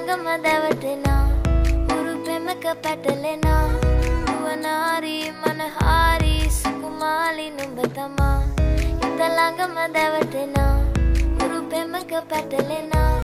ළඟම දැවටෙනා. හුරු පෙමක පැටලෙනා. නුවනාරි මනහාරි සුකුමාලි නුඹ තමා. හිත ළඟම දැවටෙනා. හුරු පෙමක පැටලෙනා.